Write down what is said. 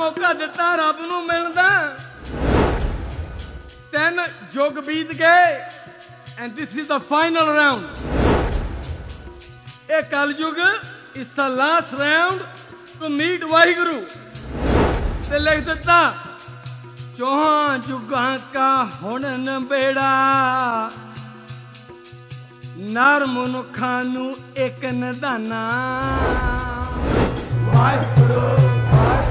ਮੌਕਾ ਦਿੱਤਾ, ਰੱਬ ਨੂੰ ਮਿਲਦਾ। ਤਿੰਨ ਯੁੱਗ ਬੀਤ ਗਏ and this is the final round ਇਹ ਕਲ ਯੁੱਗ ਇਸ ਦਾ last round to meet Waheguru. ਤੇ ਲਿਖ ਦਿੱਤਾ, ਚੋਹਾਂ ਜੁਗਾਂ ਕਾ ਹੁਣ ਨਬੇੜਾ। ਨਰ ਮਨੁੱਖਾਂ ਨੂੰ ਇੱਕ ਨਦਾਨਾ।